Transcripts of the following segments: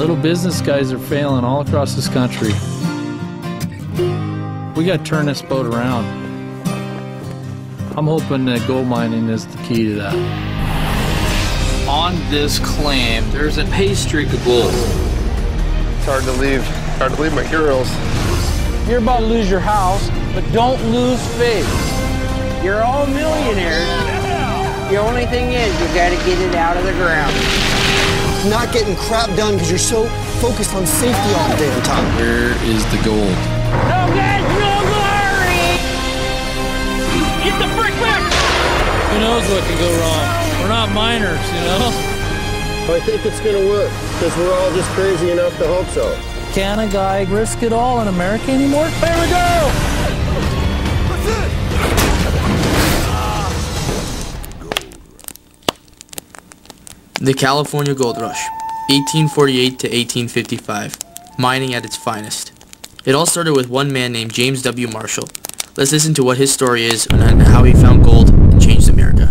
Little business guys are failing all across this country. We got to turn this boat around. I'm hoping that gold mining is the key to that. On this claim, there's a pay streak of gold. It's hard to leave. Hard to leave my heroes. You're about to lose your house, but don't lose faith. You're all millionaires. The only thing is, you gotta get it out of the ground. Not getting crap done because you're so focused on safety all the damn time. Where is the gold? No good, no glory! Get the frick back! Who knows what could go wrong? We're not miners, you know? I think it's gonna work because we're all just crazy enough to hope so. Can a guy risk it all in America anymore? There we go! The California Gold Rush, 1848 to 1855, mining at its finest. It all started with one man named James W. Marshall. Let's listen to what his story is and how he found gold and changed America.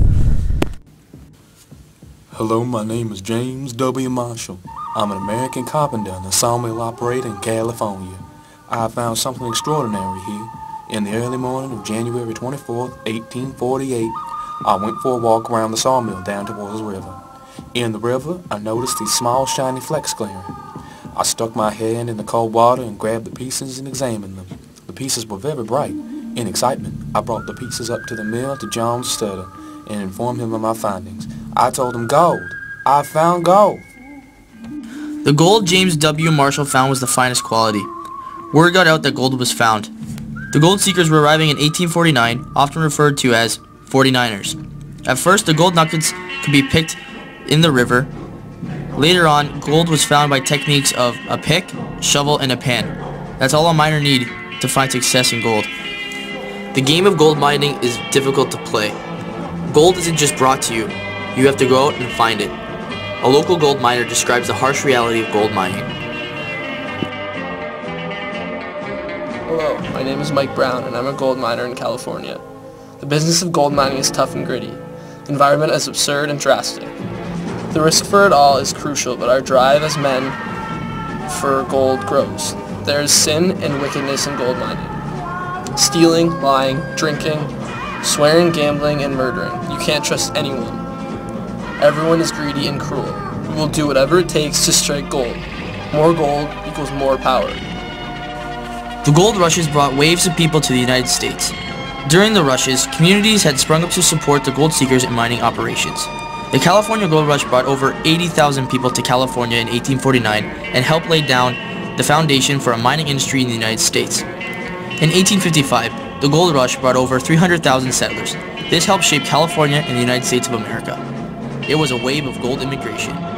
Hello, my name is James W. Marshall. I'm an American carpenter and a sawmill operator in California. I found something extraordinary here. In the early morning of January 24, 1848, I went for a walk around the sawmill down towards the river. In the river, I noticed these small shiny flecks glaring. I stuck my hand in the cold water and grabbed the pieces and examined them. The pieces were very bright. In excitement, I brought the pieces up to the mill to John Sutter and informed him of my findings. I told him gold. I found gold. The gold James W. Marshall found was the finest quality. Word got out that gold was found. The gold seekers were arriving in 1849, often referred to as 49ers. At first, the gold nuggets could be picked in the river. Later on, gold was found by techniques of a pick, shovel, and a pan. That's all a miner need to find success in gold. The game of gold mining is difficult to play. Gold isn't just brought to you. You have to go out and find it. A local gold miner describes the harsh reality of gold mining. Hello, my name is Mike Brown and I'm a gold miner in California. The business of gold mining is tough and gritty. The environment is absurd and drastic. The risk for it all is crucial, but our drive as men for gold grows. There is sin and wickedness in gold mining. Stealing, lying, drinking, swearing, gambling, and murdering. You can't trust anyone. Everyone is greedy and cruel. We will do whatever it takes to strike gold. More gold equals more power. The gold rushes brought waves of people to the United States. During the rushes, communities had sprung up to support the gold seekers in mining operations. The California Gold Rush brought over 80,000 people to California in 1849 and helped lay down the foundation for a mining industry in the United States. In 1855, the Gold Rush brought over 300,000 settlers. This helped shape California and the United States of America. It was a wave of gold immigration.